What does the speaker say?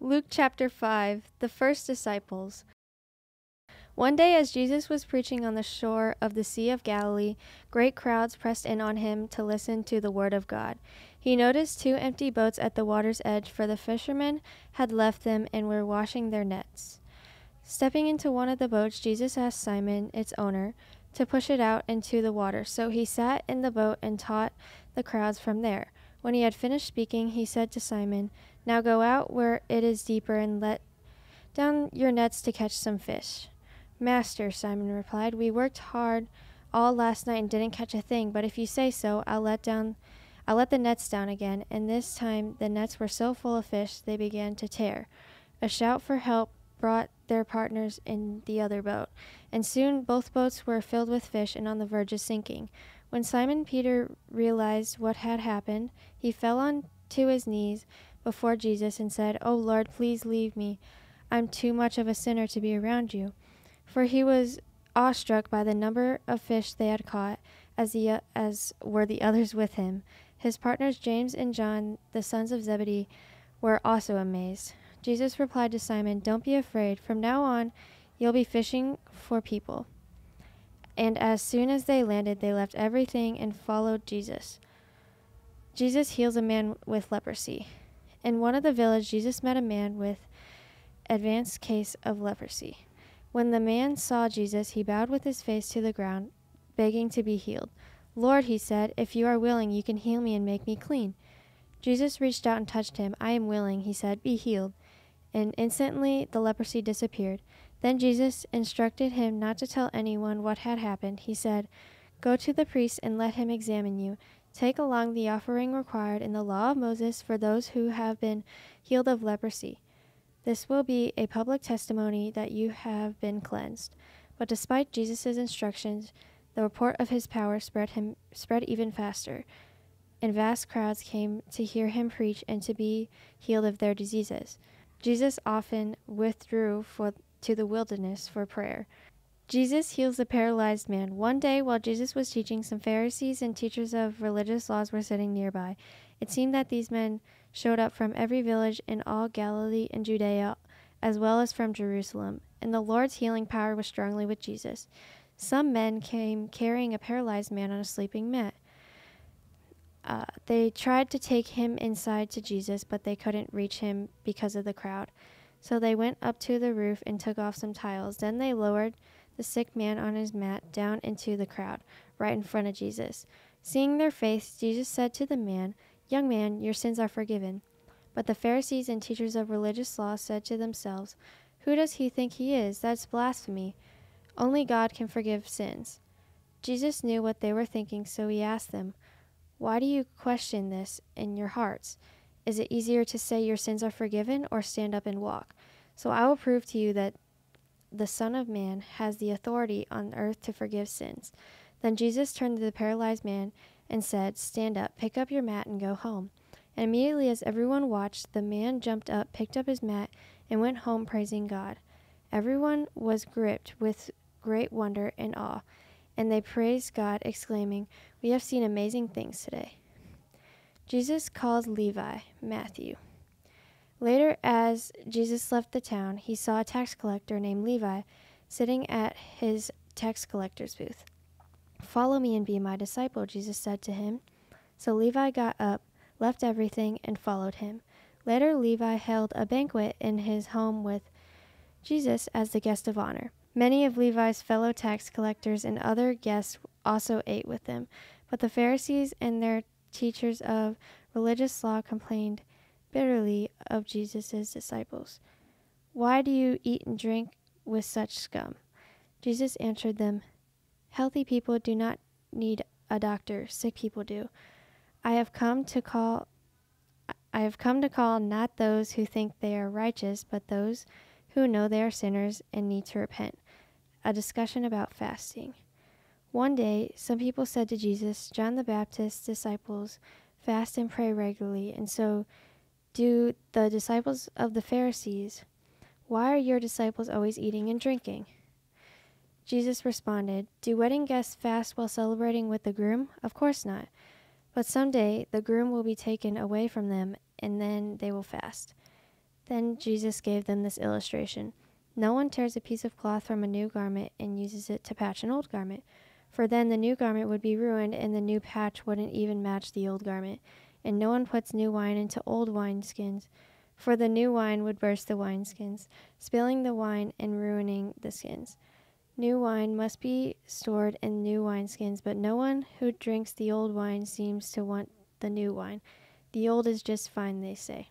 Luke chapter 5 The First Disciples. One day, as Jesus was preaching on the shore of the Sea of Galilee, great crowds pressed in on him to listen to the word of God. He noticed two empty boats at the water's edge, for the fishermen had left them and were washing their nets. Stepping into one of the boats, Jesus asked Simon, its owner, to push it out into the water. So he sat in the boat and taught the crowds from there. When he had finished speaking, he said to Simon, Now go out where it is deeper and let down your nets to catch some fish. Master, Simon replied, we worked hard all last night and didn't catch a thing, but if you say so, I'll let down I'll let the nets down again, and this time the nets were so full of fish they began to tear. A shout for help brought their partners in the other boat, and soon both boats were filled with fish and on the verge of sinking. When Simon Peter realized what had happened, he fell on to his knees before Jesus and said, "Oh Lord, please leave me. I'm too much of a sinner to be around you." for he was awestruck by the number of fish they had caught, as, the, as were the others with him. His partners James and John, the sons of Zebedee, were also amazed. Jesus replied to Simon, Don't be afraid. From now on, you'll be fishing for people. And as soon as they landed, they left everything and followed Jesus. Jesus heals a man with leprosy. In one of the villages, Jesus met a man with advanced case of leprosy. When the man saw Jesus, he bowed with his face to the ground, begging to be healed. Lord, he said, if you are willing, you can heal me and make me clean. Jesus reached out and touched him. I am willing, he said, be healed. And instantly the leprosy disappeared. Then Jesus instructed him not to tell anyone what had happened. He said, Go to the priest and let him examine you. Take along the offering required in the law of Moses for those who have been healed of leprosy. This will be a public testimony that you have been cleansed. But despite Jesus' instructions, the report of his power spread him spread even faster, and vast crowds came to hear him preach and to be healed of their diseases. Jesus often withdrew for, to the wilderness for prayer. Jesus heals the paralyzed man. One day, while Jesus was teaching, some Pharisees and teachers of religious laws were sitting nearby. It seemed that these men showed up from every village in all Galilee and Judea, as well as from Jerusalem, and the Lord's healing power was strongly with Jesus. Some men came carrying a paralyzed man on a sleeping mat. Uh, they tried to take him inside to Jesus, but they couldn't reach him because of the crowd. So they went up to the roof and took off some tiles. Then they lowered the sick man on his mat down into the crowd, right in front of Jesus. Seeing their faith, Jesus said to the man, Young man, your sins are forgiven. But the Pharisees and teachers of religious law said to themselves, Who does he think he is? That's blasphemy. Only God can forgive sins. Jesus knew what they were thinking, so he asked them, Why do you question this in your hearts? Is it easier to say your sins are forgiven or stand up and walk? So I will prove to you that the Son of Man has the authority on earth to forgive sins. Then Jesus turned to the paralyzed man and said, Stand up, pick up your mat, and go home. And immediately as everyone watched, the man jumped up, picked up his mat, and went home praising God. Everyone was gripped with great wonder and awe, and they praised God, exclaiming, We have seen amazing things today. Jesus calls Levi, Matthew. Later, as Jesus left the town, he saw a tax collector named Levi sitting at his tax collector's booth. Follow me and be my disciple, Jesus said to him. So Levi got up, left everything, and followed him. Later, Levi held a banquet in his home with Jesus as the guest of honor. Many of Levi's fellow tax collectors and other guests also ate with them, but the Pharisees and their teachers of religious law complained bitterly of Jesus' disciples. Why do you eat and drink with such scum? Jesus answered them, Healthy people do not need a doctor, sick people do. I have come to call I have come to call not those who think they are righteous, but those who know they are sinners and need to repent. A discussion about fasting. One day, some people said to Jesus, John the Baptist's disciples fast and pray regularly, and so do the disciples of the Pharisees. Why are your disciples always eating and drinking? Jesus responded, Do wedding guests fast while celebrating with the groom? Of course not. But some day the groom will be taken away from them, and then they will fast. Then Jesus gave them this illustration No one tears a piece of cloth from a new garment and uses it to patch an old garment, for then the new garment would be ruined and the new patch wouldn't even match the old garment. And no one puts new wine into old wineskins, for the new wine would burst the wineskins, spilling the wine and ruining the skins. New wine must be stored in new wineskins, but no one who drinks the old wine seems to want the new wine. The old is just fine, they say.